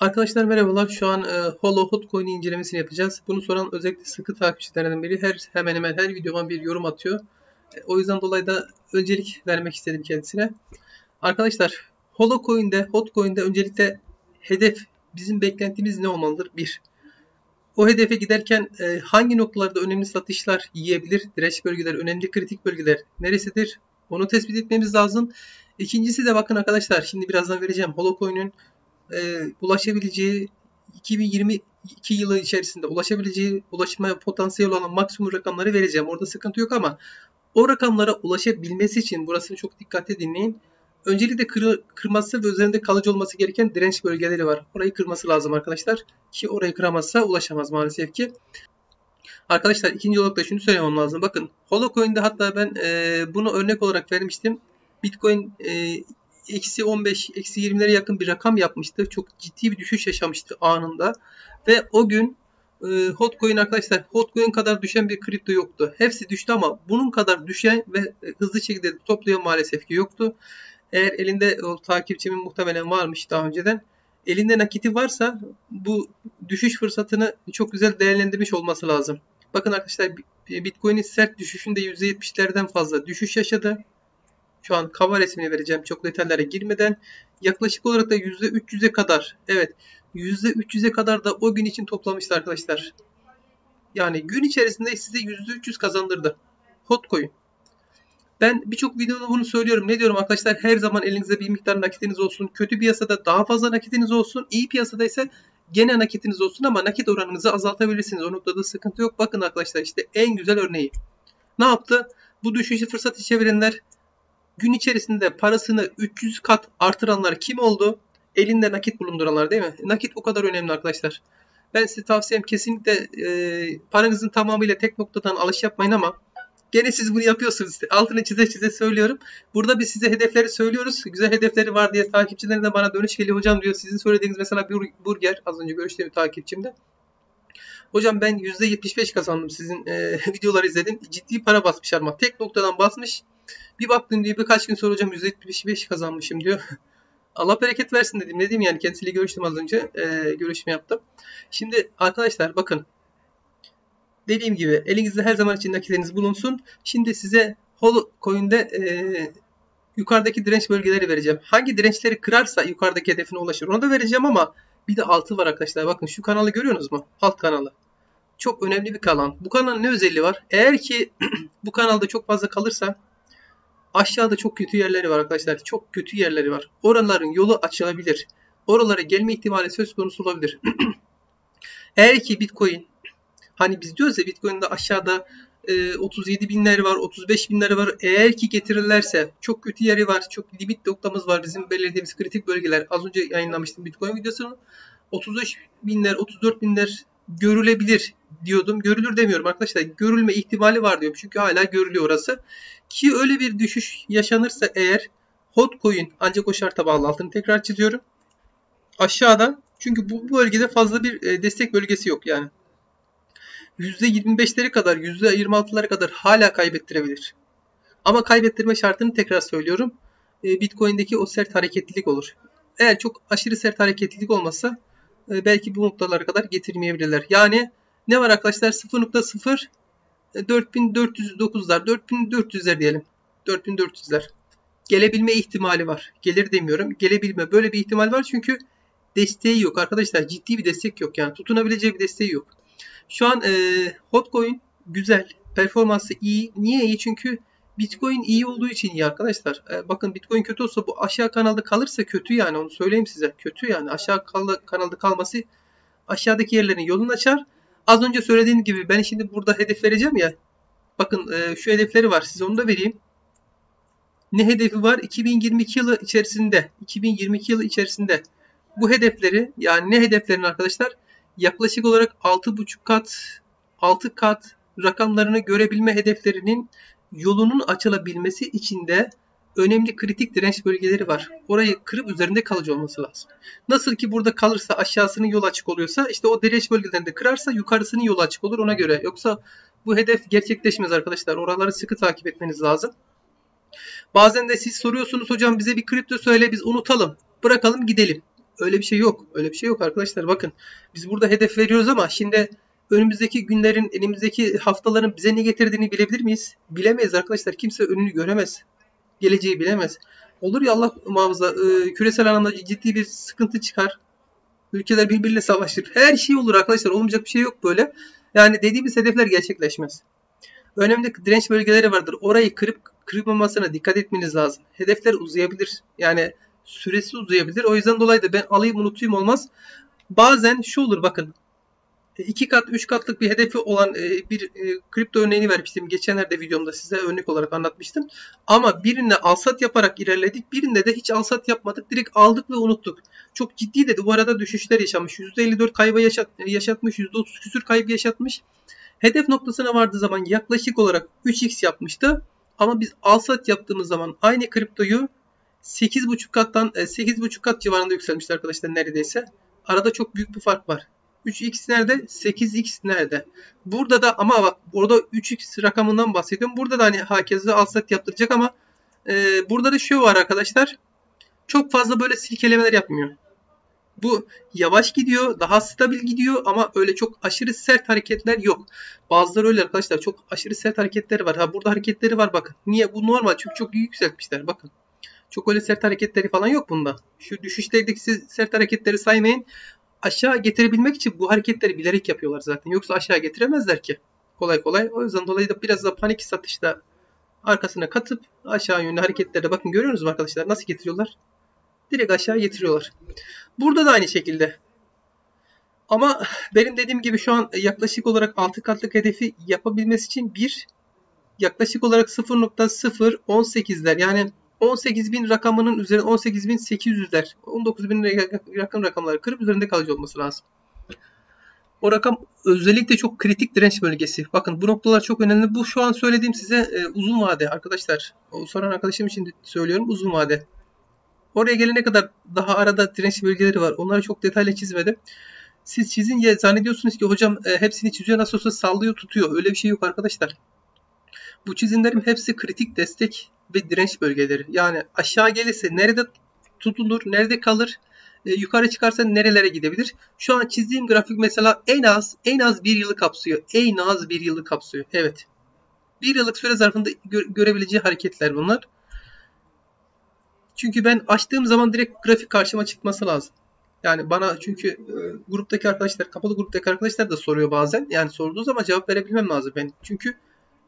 Arkadaşlar merhabalar. Şu an e, Holo Hotcoin incelemesini yapacağız. Bunu soran özellikle sıkı takipçilerden biri her hemen hemen her videoma bir yorum atıyor. E, o yüzden dolayı da öncelik vermek istedim kendisine. Arkadaşlar Holo Coin'de, Hotcoin'de öncelikle hedef bizim beklentimiz ne olmalıdır? Bir. O hedefe giderken e, hangi noktalarda önemli satışlar yiyebilir? Direnç bölgeler, önemli kritik bölgeler neresidir? Onu tespit etmemiz lazım. İkincisi de bakın arkadaşlar şimdi birazdan vereceğim. Holocoin'in e, ulaşabileceği 2022 yılı içerisinde ulaşabileceği ulaşmaya potansiyel olan maksimum rakamları vereceğim. Orada sıkıntı yok ama o rakamlara ulaşabilmesi için burasını çok dikkatli dinleyin. Öncelikle kır, kırması ve üzerinde kalıcı olması gereken direnç bölgeleri var. Orayı kırması lazım arkadaşlar. Ki orayı kıramazsa ulaşamaz maalesef ki. Arkadaşlar ikinci olarak da şunu söylemem lazım. Bakın Holocoin'de hatta ben e, bunu örnek olarak vermiştim. Bitcoin e, eksi 15, eksi 20'lere yakın bir rakam yapmıştı. Çok ciddi bir düşüş yaşamıştı anında. Ve o gün e, Hotcoin arkadaşlar Hotcoin kadar düşen bir kripto yoktu. Hepsi düştü ama bunun kadar düşen ve hızlı şekilde toplayan maalesef ki yoktu. Eğer elinde o takipçimin muhtemelen varmış daha önceden. Elinde nakiti varsa bu düşüş fırsatını çok güzel değerlendirmiş olması lazım. Bakın arkadaşlar Bitcoin'in sert düşüşünde %70'lerden fazla düşüş yaşadı. Şu an kava resmini vereceğim çok detaylara girmeden. Yaklaşık olarak da %300'e kadar evet %300'e kadar da o gün için toplamıştı arkadaşlar. Yani gün içerisinde size %300 kazandırdı. Hotcoin. Ben birçok videoda bunu söylüyorum. Ne diyorum arkadaşlar? Her zaman elinizde bir miktar nakitiniz olsun. Kötü piyasada daha fazla nakitiniz olsun. İyi piyasada ise gene nakitiniz olsun ama nakit oranınızı azaltabilirsiniz. O noktada sıkıntı yok. Bakın arkadaşlar işte en güzel örneği. Ne yaptı? Bu düşüşü fırsatı çevirenler gün içerisinde parasını 300 kat artıranlar kim oldu? Elinde nakit bulunduranlar değil mi? Nakit o kadar önemli arkadaşlar. Ben size tavsiyem kesinlikle e, paranızın tamamıyla tek noktadan alış yapmayın ama gene siz bunu yapıyorsunuz. Altını çize çize söylüyorum. Burada biz size hedefleri söylüyoruz. Güzel hedefleri var diye takipçilerin de bana dönüş geliyor. Hocam diyor sizin söylediğiniz mesela bir burger az önce görüştüğüm takipçimde. Hocam ben %75 kazandım sizin e, videoları izledim. Ciddi para basmış ama tek noktadan basmış. Bir baktım diyor birkaç gün sonra hocam %75 kazanmışım diyor. Allah bereket versin dedim. Ne diyeyim yani kendisiyle görüştüm az önce. E, görüşme yaptım. Şimdi arkadaşlar bakın. Dediğim gibi elinizde her zaman için nakitleriniz bulunsun. Şimdi size Holo Coin'de e, yukarıdaki direnç bölgeleri vereceğim. Hangi dirençleri kırarsa yukarıdaki hedefine ulaşır. Onu da vereceğim ama bir de altı var arkadaşlar. Bakın şu kanalı görüyorsunuz mu? Alt kanalı. Çok önemli bir kanal. Bu kanalın ne özelliği var? Eğer ki bu kanalda çok fazla kalırsa Aşağıda çok kötü yerleri var arkadaşlar. Çok kötü yerleri var. Oraların yolu açılabilir. Oralara gelme ihtimali söz konusu olabilir. Eğer ki Bitcoin hani biz diyoruz ya Bitcoin'de aşağıda e, 37 binler var, 35 binler var. Eğer ki getirirlerse çok kötü yeri var, çok limit noktamız var. Bizim belirlediğimiz kritik bölgeler. Az önce yayınlamıştım Bitcoin videosunu. 33 binler, 34 binler görülebilir diyordum. Görülür demiyorum arkadaşlar. Görülme ihtimali var diyorum. Çünkü hala görülüyor orası. Ki öyle bir düşüş yaşanırsa eğer Hotcoin ancak o şarta bağlı altını tekrar çiziyorum. Aşağıda çünkü bu bölgede fazla bir e, destek bölgesi yok yani. %25'leri kadar %26'ları kadar hala kaybettirebilir. Ama kaybettirme şartını tekrar söylüyorum. E, Bitcoin'deki o sert hareketlilik olur. Eğer çok aşırı sert hareketlilik olmazsa e, belki bu noktalara kadar getirmeyebilirler. Yani ne var arkadaşlar 0.0 4409'lar 4400'ler diyelim. 4400'ler. Gelebilme ihtimali var. Gelir demiyorum. Gelebilme. Böyle bir ihtimal var çünkü desteği yok arkadaşlar. Ciddi bir destek yok yani. Tutunabileceği bir desteği yok. Şu an e, Hotcoin güzel. Performansı iyi. Niye iyi? Çünkü Bitcoin iyi olduğu için iyi arkadaşlar. E, bakın Bitcoin kötü olsa bu aşağı kanalda kalırsa kötü yani onu söyleyeyim size. Kötü yani aşağı kanalda kalması aşağıdaki yerlerin yolunu açar. Az önce söylediğim gibi ben şimdi burada hedef vereceğim ya. Bakın e, şu hedefleri var. Size onu da vereyim. Ne hedefi var? 2022 yılı içerisinde. 2022 yılı içerisinde. Bu hedefleri yani ne hedeflerin arkadaşlar? Yaklaşık olarak 6,5 kat 6 kat rakamlarını görebilme hedeflerinin yolunun açılabilmesi için de önemli kritik direnç bölgeleri var. Orayı kırıp üzerinde kalıcı olması lazım. Nasıl ki burada kalırsa aşağısının yol açık oluyorsa işte o direnç bölgelerinde kırarsa yukarısının yol açık olur ona göre. Yoksa bu hedef gerçekleşmez arkadaşlar. Oraları sıkı takip etmeniz lazım. Bazen de siz soruyorsunuz hocam bize bir kripto söyle biz unutalım. Bırakalım gidelim. Öyle bir şey yok. Öyle bir şey yok arkadaşlar. Bakın biz burada hedef veriyoruz ama şimdi önümüzdeki günlerin, elimizdeki haftaların bize ne getirdiğini bilebilir miyiz? Bilemeyiz arkadaşlar. Kimse önünü göremez. Geleceği bilemez. Olur ya Allah muhafaza e, küresel anlamda ciddi bir sıkıntı çıkar. Ülkeler birbiriyle savaşır. Her şey olur arkadaşlar. Olmayacak bir şey yok böyle. Yani dediğimiz hedefler gerçekleşmez. Önemli direnç bölgeleri vardır. Orayı kırıp kırılmamasına dikkat etmeniz lazım. Hedefler uzayabilir. Yani süresi uzayabilir. O yüzden dolayı da ben alayım unutayım olmaz. Bazen şu olur bakın. 2 kat 3 katlık bir hedefi olan e, bir e, kripto örneğini vermiştim. Geçenlerde videomda size örnek olarak anlatmıştım. Ama birinde alsat yaparak ilerledik. Birinde de hiç alsat yapmadık. Direkt aldık ve unuttuk. Çok ciddi de bu arada düşüşler yaşamış. %54 kaybı yaşat, yaşatmış. %30 küsür kaybı yaşatmış. Hedef noktasına vardığı zaman yaklaşık olarak 3x yapmıştı. Ama biz alsat yaptığımız zaman aynı kriptoyu 8.5 kattan 8.5 kat civarında yükselmişti arkadaşlar neredeyse. Arada çok büyük bir fark var. 3x nerede? 8x nerede? Burada da ama bak orada 3x rakamından bahsediyorum. Burada da hani herkese alsat yaptıracak ama e, burada da şu var arkadaşlar. Çok fazla böyle silkelemeler yapmıyor. Bu yavaş gidiyor, daha stabil gidiyor ama öyle çok aşırı sert hareketler yok. Bazıları öyle arkadaşlar çok aşırı sert hareketleri var. Ha burada hareketleri var bakın. Niye? Bu normal çünkü çok yükseltmişler bakın. Çok öyle sert hareketleri falan yok bunda. Şu düşüşlerdeki sert hareketleri saymayın aşağı getirebilmek için bu hareketleri bilerek yapıyorlar zaten. Yoksa aşağı getiremezler ki. Kolay kolay. O yüzden dolayı da biraz da panik satışta arkasına katıp aşağı yönlü hareketlere bakın görüyorsunuz mu arkadaşlar nasıl getiriyorlar? Direkt aşağı getiriyorlar. Burada da aynı şekilde. Ama benim dediğim gibi şu an yaklaşık olarak 6 katlık hedefi yapabilmesi için bir yaklaşık olarak 0.018'ler yani 18.000 rakamının üzerinde 18.800'ler 19.000 yakın rakamları kırıp üzerinde kalıcı olması lazım. O rakam özellikle çok kritik direnç bölgesi. Bakın bu noktalar çok önemli. Bu şu an söylediğim size e, uzun vade arkadaşlar. O soran arkadaşım için söylüyorum uzun vade. Oraya gelene kadar daha arada direnç bölgeleri var. Onları çok detaylı çizmedim. Siz çizince zannediyorsunuz ki hocam e, hepsini çiziyor nasıl olsa sallıyor tutuyor. Öyle bir şey yok arkadaşlar. Bu çizimlerin hepsi kritik destek ve direnç bölgeleri. Yani aşağı gelirse nerede tutulur, nerede kalır, e, yukarı çıkarsa nerelere gidebilir? Şu an çizdiğim grafik mesela en az en az bir yılı kapsıyor. En az bir yılı kapsıyor. Evet. Bir yıllık süre zarfında gö görebileceği hareketler bunlar. Çünkü ben açtığım zaman direkt grafik karşıma çıkması lazım. Yani bana çünkü e, gruptaki arkadaşlar, kapalı gruptaki arkadaşlar da soruyor bazen. Yani sorduğu zaman cevap verebilmem lazım ben. Çünkü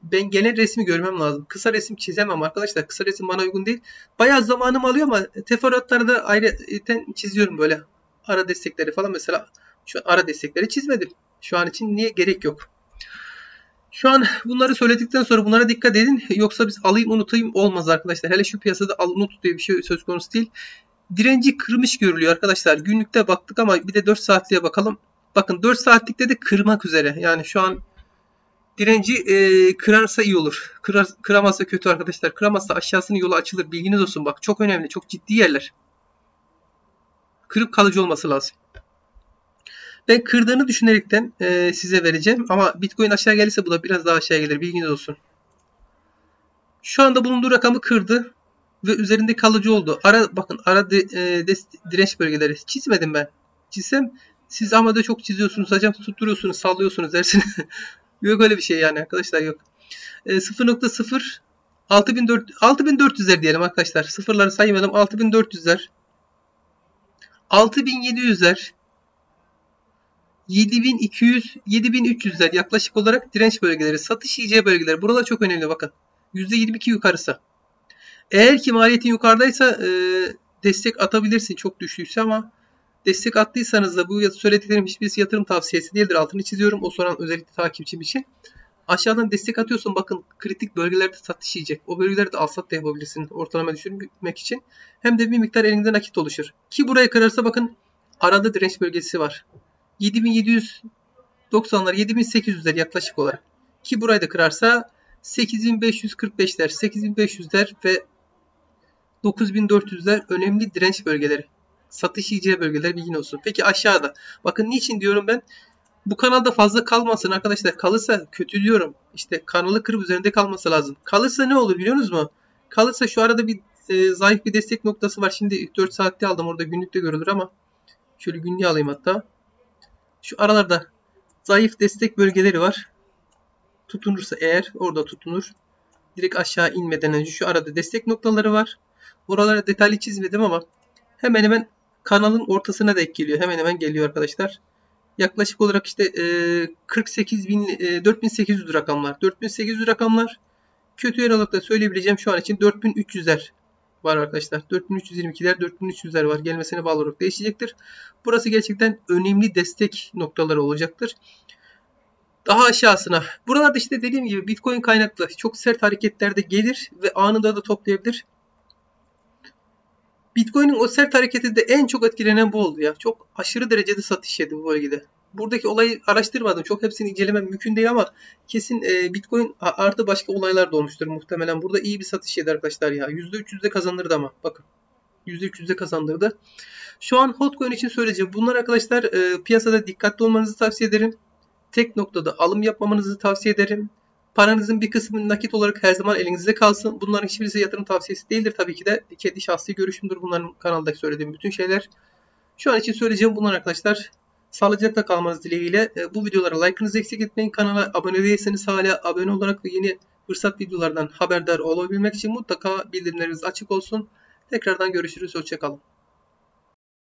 ben genel resmi görmem lazım. Kısa resim çizemem arkadaşlar. Kısa resim bana uygun değil. Bayağı zamanım alıyor ama teferruatları da ayrı çiziyorum böyle. Ara destekleri falan mesela şu ara destekleri çizmedim. Şu an için niye gerek yok. Şu an bunları söyledikten sonra bunlara dikkat edin. Yoksa biz alayım unutayım olmaz arkadaşlar. Hele şu piyasada al unut diye bir şey söz konusu değil. Direnci kırmış görülüyor arkadaşlar. Günlükte baktık ama bir de 4 saatliğe bakalım. Bakın 4 saatlikte de kırmak üzere. Yani şu an direnci e, kırarsa iyi olur. Kırar, kıramazsa kötü arkadaşlar. Kıramazsa aşağısının yolu açılır. Bilginiz olsun bak. Çok önemli. Çok ciddi yerler. Kırıp kalıcı olması lazım. Ben kırdığını düşünerekten e, size vereceğim. Ama Bitcoin aşağı gelirse bu da biraz daha aşağı gelir. Bilginiz olsun. Şu anda bulunduğu rakamı kırdı. Ve üzerinde kalıcı oldu. Ara bakın ara de, e, de, direnç bölgeleri çizmedim ben. Çizsem siz ama da çok çiziyorsunuz hocam tutturuyorsunuz sallıyorsunuz dersiniz. Yok öyle bir şey yani arkadaşlar yok. E, 0.0 6400'ler diyelim arkadaşlar. Sıfırları saymadım. 6400'ler. 6700'ler. 7200, 7300'ler yaklaşık olarak direnç bölgeleri, satış yiyeceği bölgeler. Buralar çok önemli bakın. %22 yukarısı. Eğer ki maliyetin yukarıdaysa e, destek atabilirsin çok düştüyse ama Destek attıysanız da bu söylediklerim hiçbirisi yatırım tavsiyesi değildir. Altını çiziyorum. O soran özellikle takipçim için. Aşağıdan destek atıyorsun. Bakın kritik bölgelerde satış yiyecek. O bölgelerde alsat da yapabilirsin. Ortalama düşürmek için. Hem de bir miktar elinde nakit oluşur. Ki buraya kırarsa bakın arada direnç bölgesi var. 7790'lar 7800'ler yaklaşık olarak. Ki burayı da kırarsa 8545'ler 8500'ler ve 9400'ler önemli direnç bölgeleri satış yiyeceği bölgeler bilgin olsun. Peki aşağıda. Bakın niçin diyorum ben. Bu kanalda fazla kalmasın arkadaşlar. Kalırsa kötü diyorum. İşte kanalı kırıp üzerinde kalması lazım. Kalırsa ne olur biliyor musunuz? Kalırsa şu arada bir e, zayıf bir destek noktası var. Şimdi 4 saatte aldım orada günlükte görülür ama Şöyle günlüğe alayım hatta. Şu aralarda zayıf destek bölgeleri var. Tutunursa eğer orada tutunur. Direkt aşağı inmeden önce şu arada destek noktaları var. Oralara detaylı çizmedim ama hemen hemen kanalın ortasına denk geliyor. Hemen hemen geliyor arkadaşlar. Yaklaşık olarak işte e, 48 bin, e, 4800 rakamlar. 4800 rakamlar. Kötü yer aralıkta söyleyebileceğim şu an için 4300'ler var arkadaşlar. 4322'ler 4300'ler var. Gelmesine bağlı olarak değişecektir. Burası gerçekten önemli destek noktaları olacaktır. Daha aşağısına. Buralarda işte dediğim gibi Bitcoin kaynaklı çok sert hareketlerde gelir ve anında da toplayabilir. Bitcoin'in o sert hareketi en çok etkilenen bu oldu ya. Çok aşırı derecede satış yedi bu bölgede. Buradaki olayı araştırmadım. Çok hepsini incelemem mümkün değil ama kesin e, Bitcoin artı başka olaylar da olmuştur muhtemelen. Burada iyi bir satış yedi arkadaşlar ya. %300'de kazandırdı ama. Bakın. %300'de kazandırdı. Şu an Hotcoin için söyleyeceğim. Bunlar arkadaşlar e, piyasada dikkatli olmanızı tavsiye ederim. Tek noktada alım yapmamanızı tavsiye ederim. Paranızın bir kısmı nakit olarak her zaman elinizde kalsın. Bunların hiçbirisi yatırım tavsiyesi değildir tabii ki de. Kendi şahsi görüşümdür bunların kanaldaki söylediğim bütün şeyler. Şu an için söyleyeceğim bunlar arkadaşlar. Sağlıcakla kalmanız dileğiyle. E, bu videolara like'ınızı eksik etmeyin. Kanala abone değilseniz hala abone olarak ve yeni fırsat videolardan haberdar olabilmek için mutlaka bildirimleriniz açık olsun. Tekrardan görüşürüz. Hoşçakalın.